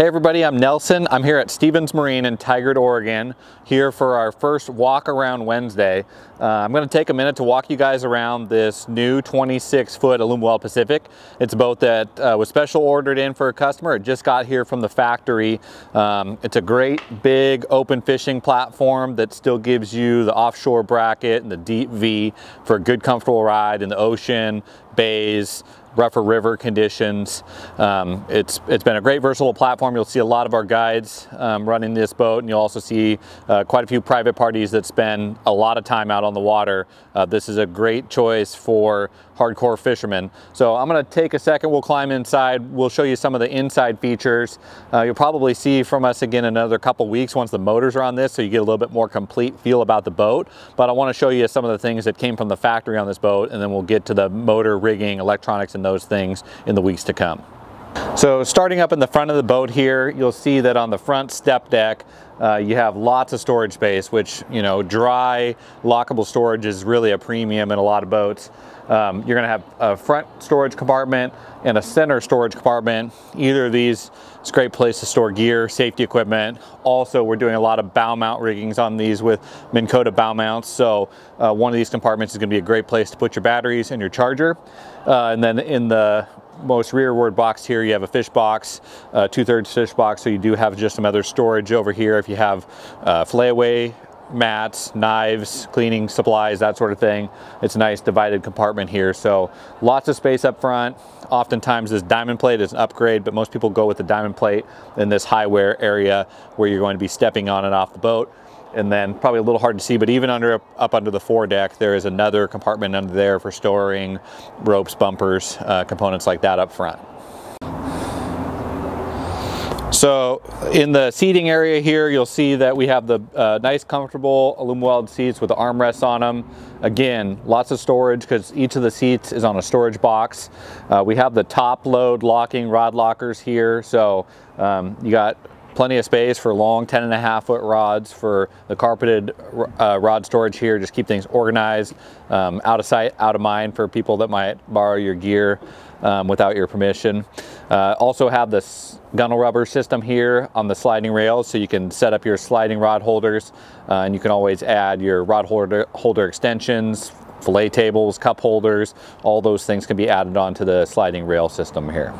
Hey everybody, I'm Nelson. I'm here at Stevens Marine in Tigard, Oregon, here for our first walk around Wednesday. Uh, I'm going to take a minute to walk you guys around this new 26 foot Alumaweld Pacific. It's a boat that uh, was special ordered in for a customer. It just got here from the factory. Um, it's a great big open fishing platform that still gives you the offshore bracket and the deep V for a good comfortable ride in the ocean, bays, rougher river conditions. Um, it's, it's been a great versatile platform. You'll see a lot of our guides um, running this boat and you'll also see uh, quite a few private parties that spend a lot of time out on the water. Uh, this is a great choice for hardcore fishermen. So I'm gonna take a second, we'll climb inside, we'll show you some of the inside features. Uh, you'll probably see from us again another couple weeks once the motors are on this so you get a little bit more complete feel about the boat. But I wanna show you some of the things that came from the factory on this boat and then we'll get to the motor rigging, electronics, and those things in the weeks to come. So starting up in the front of the boat here, you'll see that on the front step deck, uh, you have lots of storage space, which, you know, dry lockable storage is really a premium in a lot of boats. Um, you're gonna have a front storage compartment and a center storage compartment. Either of these, it's a great place to store gear, safety equipment. Also, we're doing a lot of bow mount riggings on these with Minn Kota bow mounts. So uh, one of these compartments is gonna be a great place to put your batteries and your charger. Uh, and then in the most rearward box here, you have a fish box, uh, two-thirds fish box, so you do have just some other storage over here if you have uh, flayaway mats, knives, cleaning supplies, that sort of thing. It's a nice divided compartment here. So lots of space up front. Oftentimes this diamond plate is an upgrade, but most people go with the diamond plate in this high wear area where you're going to be stepping on and off the boat and then probably a little hard to see, but even under up under the foredeck, there is another compartment under there for storing ropes, bumpers, uh, components like that up front. So in the seating area here, you'll see that we have the uh, nice comfortable Alumaweld seats with the armrests on them. Again, lots of storage because each of the seats is on a storage box. Uh, we have the top load locking rod lockers here. So um, you got plenty of space for long 10 and a half foot rods for the carpeted uh, rod storage here. Just keep things organized, um, out of sight, out of mind for people that might borrow your gear um, without your permission. Uh, also have this gunnel rubber system here on the sliding rails so you can set up your sliding rod holders uh, and you can always add your rod holder, holder extensions, fillet tables, cup holders, all those things can be added onto the sliding rail system here.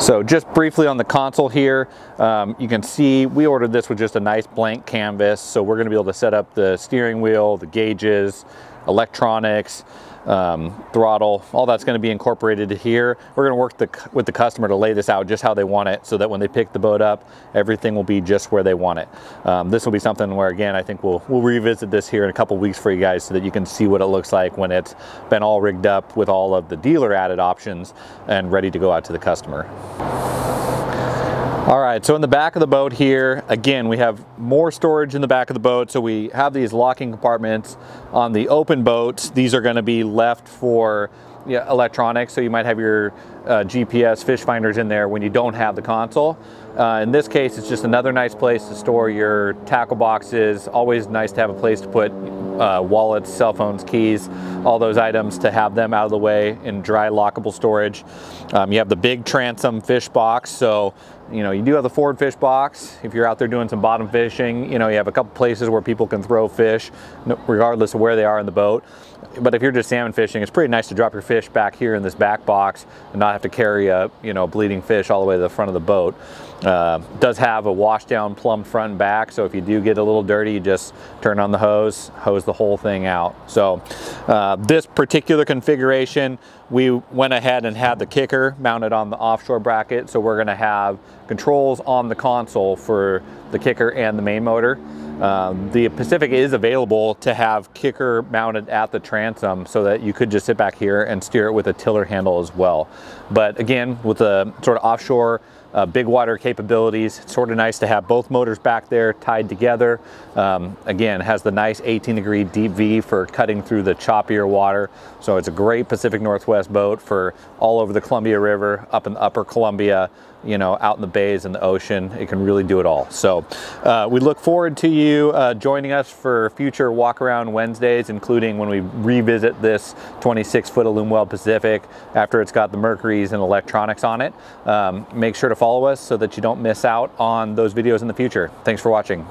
So just briefly on the console here, um, you can see we ordered this with just a nice blank canvas. So we're gonna be able to set up the steering wheel, the gauges, electronics, um, throttle, all that's going to be incorporated here. We're going to work the, with the customer to lay this out just how they want it so that when they pick the boat up, everything will be just where they want it. Um, this will be something where, again, I think we'll, we'll revisit this here in a couple weeks for you guys so that you can see what it looks like when it's been all rigged up with all of the dealer added options and ready to go out to the customer. All right, so in the back of the boat here, again, we have more storage in the back of the boat. So we have these locking compartments on the open boats. These are gonna be left for yeah, electronics. So you might have your uh, GPS fish finders in there when you don't have the console. Uh, in this case, it's just another nice place to store your tackle boxes. Always nice to have a place to put uh, wallets, cell phones, keys, all those items to have them out of the way in dry lockable storage. Um, you have the big transom fish box. So, you know, you do have the forward fish box. If you're out there doing some bottom fishing, you know, you have a couple places where people can throw fish regardless of where they are in the boat. But if you're just salmon fishing, it's pretty nice to drop your fish back here in this back box and not have to carry a, you know, bleeding fish all the way to the front of the boat. Uh, does have a wash down plumb front and back, so if you do get a little dirty, you just turn on the hose, hose the whole thing out. So uh, this particular configuration, we went ahead and had the kicker mounted on the offshore bracket, so we're gonna have controls on the console for the kicker and the main motor. Um, the Pacific is available to have kicker mounted at the transom so that you could just sit back here and steer it with a tiller handle as well. But again, with the sort of offshore uh, big water capabilities. It's sort of nice to have both motors back there tied together. Um, again, has the nice 18 degree deep V for cutting through the choppier water. So it's a great Pacific Northwest boat for all over the Columbia River, up in the upper Columbia, you know, out in the bays and the ocean. It can really do it all. So uh, we look forward to you uh, joining us for future walk around Wednesdays, including when we revisit this 26 foot Alumaweld Pacific after it's got the Mercuries and electronics on it. Um, make sure to follow us so that you don't miss out on those videos in the future. Thanks for watching.